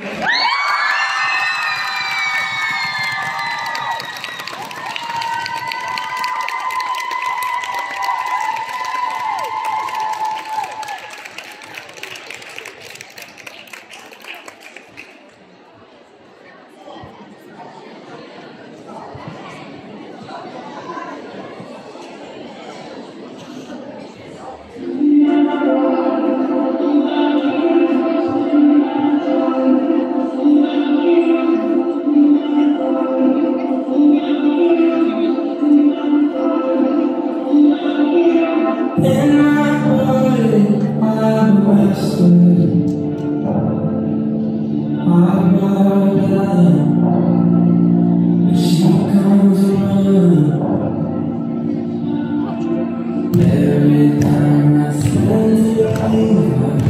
Ah! Aleluia.